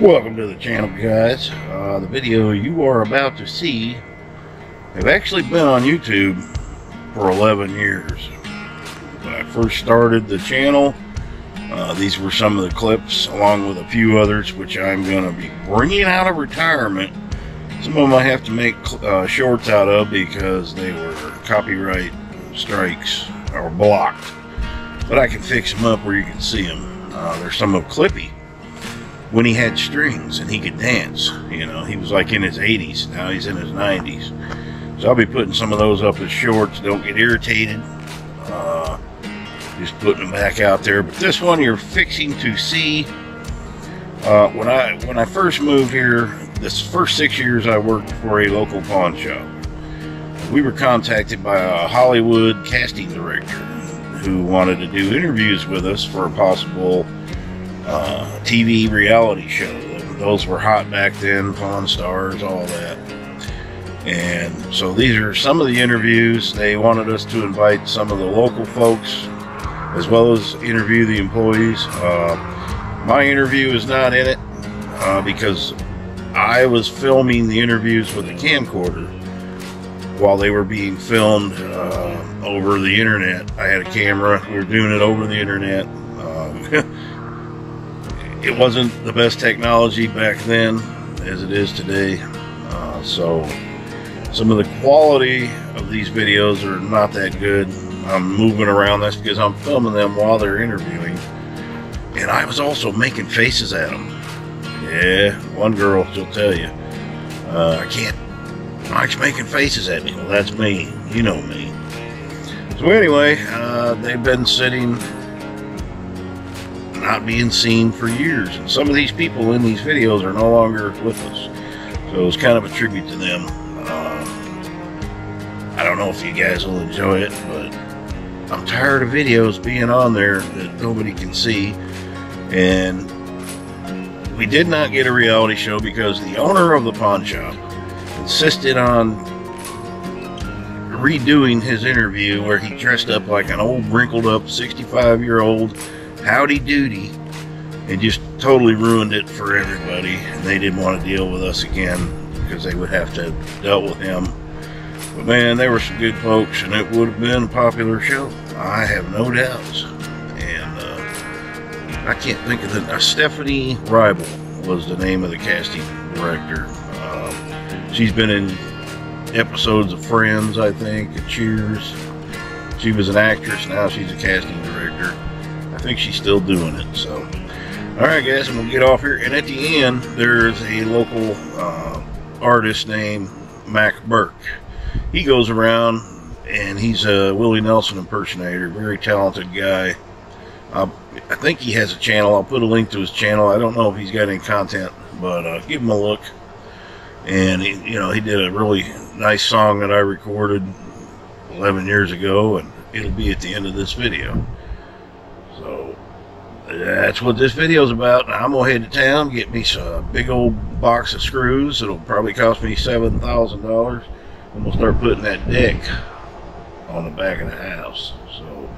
Welcome to the channel guys. Uh, the video you are about to see have actually been on YouTube for 11 years. When I first started the channel, uh, these were some of the clips along with a few others which I'm going to be bringing out of retirement. Some of them I have to make uh, shorts out of because they were copyright strikes or blocked. But I can fix them up where you can see them. Uh, there's some of Clippy when he had strings and he could dance. You know, he was like in his 80s. Now he's in his 90s. So I'll be putting some of those up as shorts. Don't get irritated. Uh, just putting them back out there. But this one you're fixing to see. Uh, when I when I first moved here, this first six years I worked for a local pawn shop. We were contacted by a Hollywood casting director who wanted to do interviews with us for a possible uh, TV reality show. Those were hot back then, Pawn Stars, all that. And so these are some of the interviews. They wanted us to invite some of the local folks as well as interview the employees. Uh, my interview is not in it uh, because I was filming the interviews with a camcorder while they were being filmed uh, over the internet. I had a camera. We were doing it over the internet. It wasn't the best technology back then as it is today. Uh, so some of the quality of these videos are not that good. I'm moving around. That's because I'm filming them while they're interviewing. And I was also making faces at them. Yeah, one girl, she'll tell you. Uh, I can't. Mike's making faces at me. Well, that's me. You know me. So anyway, uh, they've been sitting not being seen for years. And some of these people in these videos are no longer with us. So it's kind of a tribute to them. Uh, I don't know if you guys will enjoy it, but I'm tired of videos being on there that nobody can see. And we did not get a reality show because the owner of the pawn shop insisted on redoing his interview where he dressed up like an old wrinkled up 65 year old howdy doody and just totally ruined it for everybody. And they didn't want to deal with us again because they would have to have dealt with him. But man, they were some good folks, and it would have been a popular show. I have no doubts. And uh, I can't think of the uh, Stephanie Rival was the name of the casting director. Um, she's been in episodes of Friends, I think, and Cheers. She was an actress. Now she's a casting director. Think she's still doing it. So, all right, guys, gonna get off here. And at the end, there's a local uh, artist named Mac Burke. He goes around and he's a Willie Nelson impersonator. Very talented guy. Uh, I think he has a channel. I'll put a link to his channel. I don't know if he's got any content, but uh, give him a look. And he, you know, he did a really nice song that I recorded 11 years ago, and it'll be at the end of this video that's what this video is about. I'm gonna head to town, get me some big old box of screws. It'll probably cost me seven thousand dollars. I'm gonna start putting that deck on the back of the house. So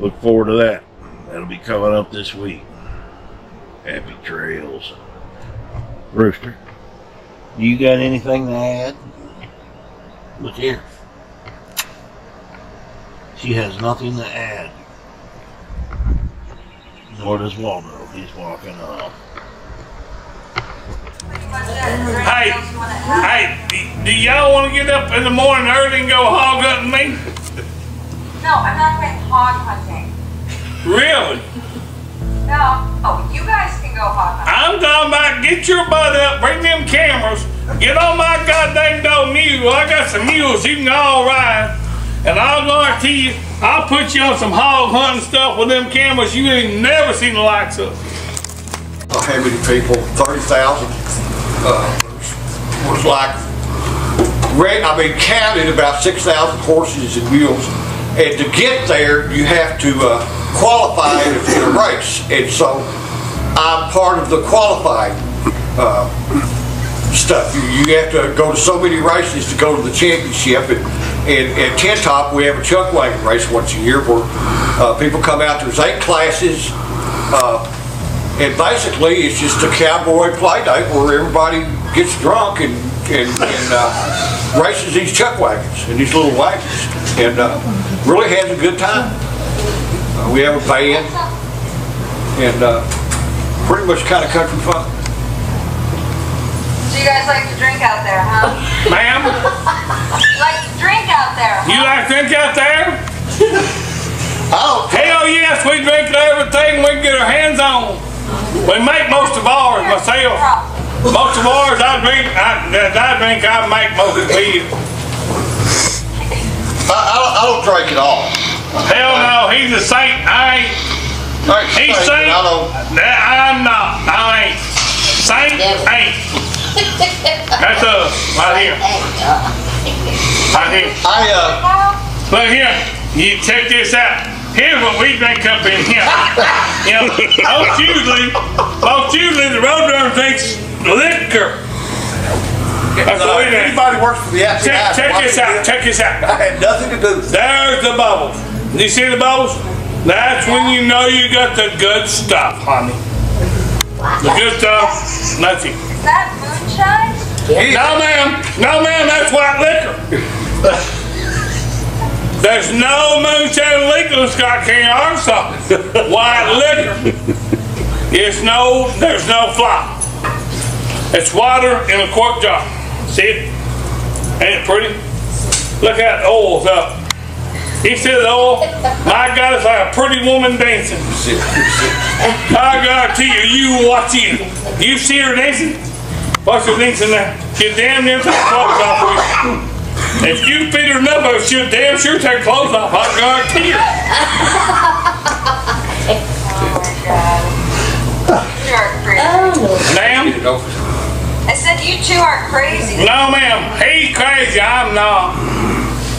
look forward to that. That'll be coming up this week. Happy trails. Rooster, you got anything to add? Look here. She has nothing to add. Nor does Waldo. He's walking off. Hey, hey, do y'all want to get up in the morning early and go hog hunting me? No, I'm not going hog hunting. Really? No. Oh, you guys can go hog hunting. I'm talking about get your butt up, bring them cameras, get on my goddamn dog mule. I got some mules you can all ride. And I'll guarantee you, I'll put you on some hog hunting stuff with them cameras you ain't never seen the likes of. How many people? 30,000. Uh, was like, I mean, counted about 6,000 horses and mules. And to get there, you have to uh, qualify in a race. And so I'm part of the qualifying uh, stuff. You, you have to go to so many races to go to the championship. And, and at Tin Top, we have a chuck wagon race once a year where uh, people come out. There's eight classes. Uh, And basically, it's just a cowboy play date where everybody gets drunk and, and, and uh, races these chuck wagons and these little wagons. And uh, really has a good time. Uh, we have a band and uh, pretty much kind of country fun. So you guys like to drink out there, huh? Ma'am, You like to drink out there, you like to drink out there? Oh, Hell yes, we drink everything we can get our hands on. We make most of ours myself. Most of ours I drink, I, I drink, I make most of it. I, I, don't, I don't drink at all. Hell no, he's a saint. I ain't. I He's saint. I don't. I'm not. I ain't. Saint ain't. That's us right here. Right here. I uh, Look here. You check this out. Here's what we drink up in here. You know, most usually, most usually the road runner drinks liquor. That's what we uh, drink. anybody works for the Check, FBI. check this out. Check this out. I had nothing to do with it. There's the bubbles. You see the bubbles? That's when you know you got the good stuff, honey. The good stuff, nothing. Is that moonshine? No, ma'am. No, ma'am. That's white liquor. There's no moonshine liquor in Scott County, Arkansas. White liquor. It's no, there's no fly. It's water in a quart jar. See it? Ain't it pretty? Look at the oil's up. He said the oil, my God, it's like a pretty woman dancing. I guarantee you, you watch it. You see her dancing? Watch her dancing there. She'll damn near her clothes off with you. If you feed her enough, she'll shoot damn sure take clothes off. I guarantee you. Oh my god. You are. Ma'am? I said you two are crazy. No, ma'am. He crazy. I'm not.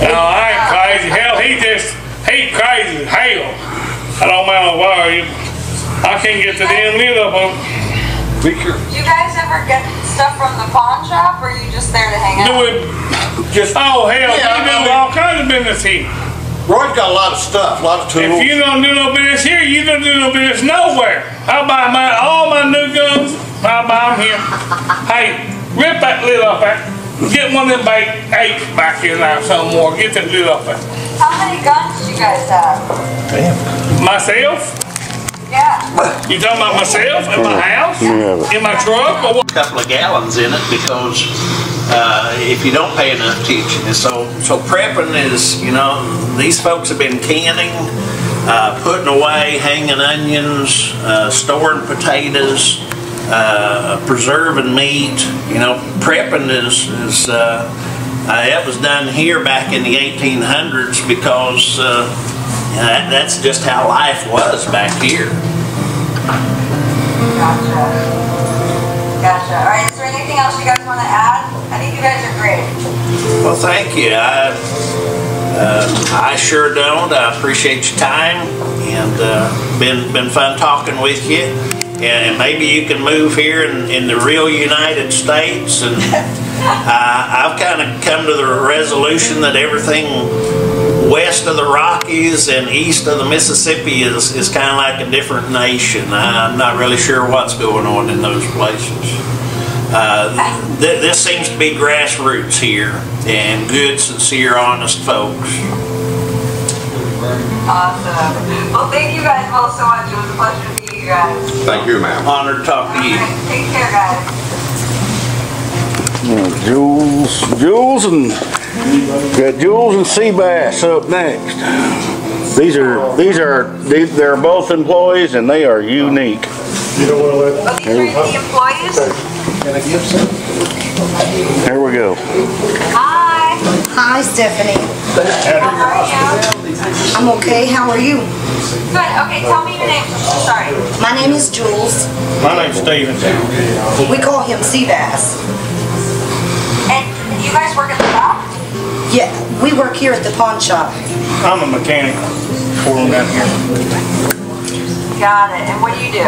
No, I ain't crazy. Hell, he just, he crazy as hell. I don't know why you. I can't get the damn lid up on. Be careful. Do you guys ever get stuff from the pawn shop, or are you just there to hang Do out? it. Just, Oh, hell, Yeah, I you do mean- all kinds of business here. Roy's got a lot of stuff, a lot of tools. If you don't do no business here, you don't do no business nowhere. I buy my all my new guns. I buy them here. Hey, rip that lid off that. Get one of them bait eight back in there some more. Get that lid off that. How many guns do you guys have? Damn. Myself? Yeah. You talking about myself in my house? In my truck? Or what? couple of gallons in it because uh, if you don't pay enough attention. And so, so prepping is, you know, these folks have been canning, uh, putting away, hanging onions, uh, storing potatoes, uh, preserving meat. You know, prepping is, is uh, uh, that was done here back in the 1800s because uh, that, that's just how life was back here. Gotcha. Gotcha. All right. Is there anything else you guys want to add? I think you guys are great. Well, thank you. I, uh, I sure don't. I appreciate your time and uh, been been fun talking with you. And maybe you can move here in, in the real United States. And uh, I've kind of come to the resolution that everything west of the Rockies and east of the Mississippi is, is kind of like a different nation. I'm not really sure what's going on in those places. Uh, th- this seems to be grassroots here and good, sincere, honest folks. Awesome. Well, thank you guys both so much. It was a pleasure to meet you guys. Thank you, ma'am. Honored to talk to you. All right, Take care, guys. Jules, Jules and, got Jules and Seabass up next. These are, these are, these- they're both employees and they are unique. You don't want Oh, these are the employees? Can I give some? Here we go. Hi. Hi, Stephanie. How are you? I'm okay. How are you? Good. Okay, tell me your name. Sorry. My name is Jules. My name's Steven. We call him Seabass. And you guys work at the shop? Yeah, we work here at the pawn shop. I'm a mechanic for them down here. Got it. And what do you do?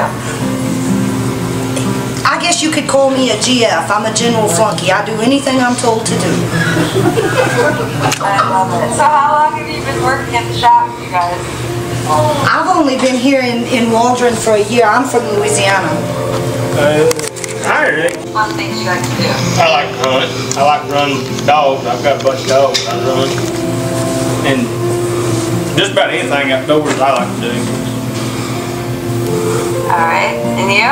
I guess you could call me a GF. I'm a general flunky. I do anything I'm told to do. I love it. So how long have you been working at the shop, you guys? I've only been here in, in Waldron for a year. I'm from Louisiana. Uh, hi, Rick. Fun things you like to do. I like to run. I like to run dogs. I've got a bunch of dogs I run. And just about anything outdoors I like to do. Alright, and you?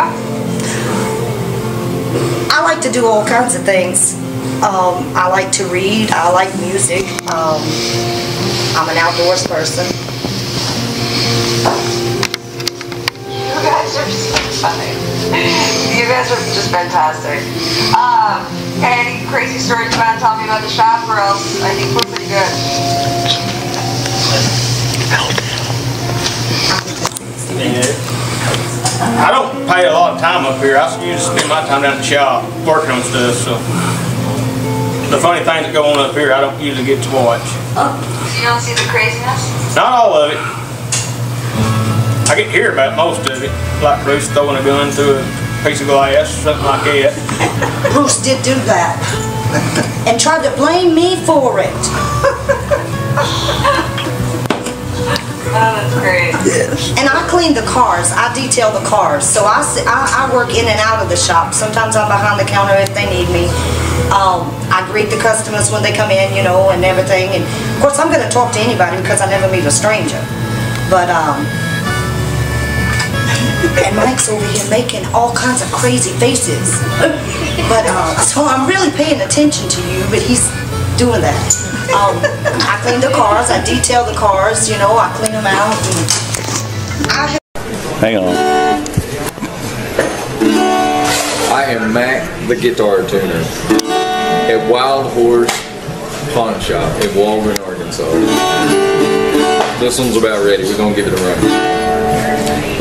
I like to do all kinds of things. Um, I like to read. I like music. Um, I'm an outdoors person. You guys are so funny. You guys are just fantastic. Um, any crazy stories you want to tell me about the shop or else I think we're pretty good. Yeah. I don't pay a lot of time up here. I usually spend my time down at the shop working on stuff. So the funny things that go on up here, I don't usually get to watch. Oh, So you don't see the craziness? Not all of it. I get to hear about most of it, like Bruce throwing a gun through a piece of glass, or something like that. Bruce did do that and tried to blame me for it. Oh, that's great. And I clean the cars. I detail the cars. So I I work in and out of the shop. Sometimes I'm behind the counter if they need me. Um, I greet the customers when they come in, you know, and everything. And of course, I'm going to talk to anybody because I never meet a stranger. But um, and Mike's over here making all kinds of crazy faces. But uh, so I'm really paying attention to you, but he's doing that. Um, I clean the cars, I detail the cars, you know, I clean them out. And I Hang on. I am Mac, the guitar tuner, at Wild Horse Pawn Shop in Waldron, Arkansas. This one's about ready. We're gonna give it a run.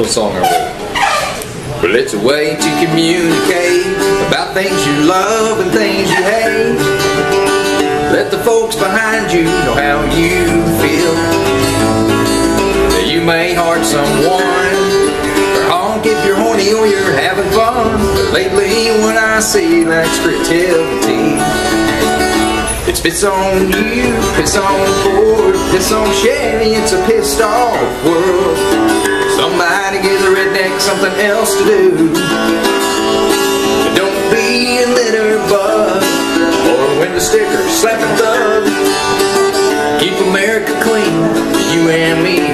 Song I wrote. Well, it's a way to communicate about things you love and things you hate. Let the folks behind you know how you feel. That you may hurt someone or honk if you're horny or you're having fun. But lately, when I see like creativity, it's piss on you, piss on Ford, piss on Chevy. It's a pissed off world. Somebody gives a redneck something else to do. Don't be a litter bug or a window sticker slapping thug. Keep America clean, you and me.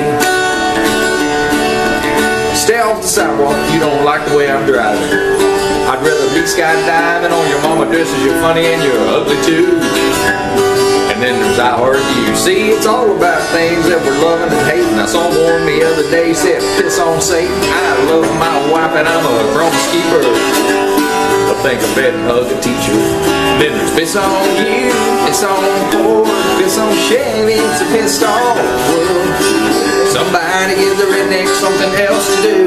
Stay off the sidewalk if you don't like the way I'm driving. I'd rather be skydiving on your mama dresses you're funny and you're ugly too. There's I heard you. See, it's all about things that we're loving and hating. I saw one the other day said, piss on Satan. I love my wife and I'm a promise keeper. I think I better hug a teacher. Then there's piss on you, piss on Ford, piss on Chevy. It's a pissed off world. Somebody give the redneck something else to do.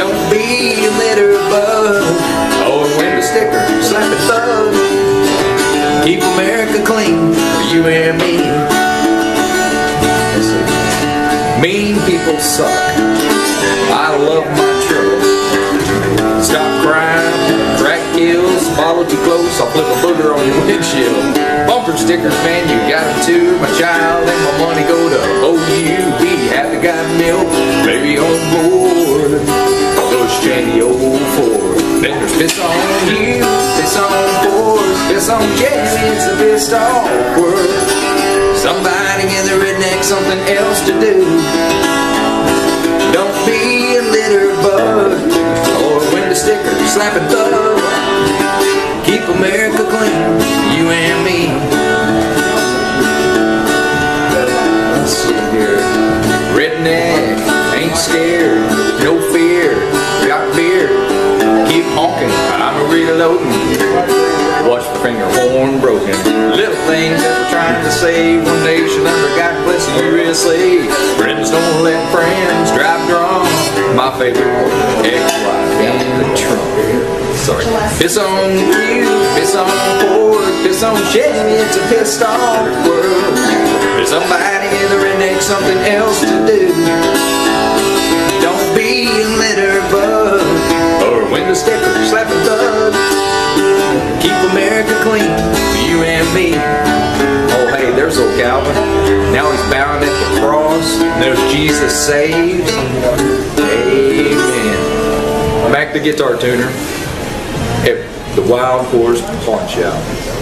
Don't be a litter bug or a window sticker, slap a thug. You and me. Mean people suck. I love my truck. Stop crime, crack kills, follow too close, I'll flip a booger on your windshield. Bumper stickers, man, you got them too. My child and my money go to OUB. Happy got milk, baby on board. Those chandy old Ford. There's piss on you, piss on Jamie. It's a pissed off world. Somebody give the redneck something else to do. Don't be a litter bug or a window sticker slapping thug. Keep America clean, you and me. Let's see here. Redneck, ain't scared, no fear, got beer. Keep honking, I'm a reloading. Finger horn broken. Little things that we're trying to save. One nation under God bless the USA. Friends don't let friends drive drunk. My favorite ex-wife in the trunk. Sorry. Piss on you, piss on Ford, piss on Chevy. It's a pissed off world. There's somebody in the redneck something else to do. Don't be a litter bug or a window sticker slapping thug. Keep America clean for you and me. Oh, hey, there's old Calvin. Now he's bowing at the cross. There's Jesus saves. Amen. Back the guitar tuner at the Wild Horse Pawn Shop.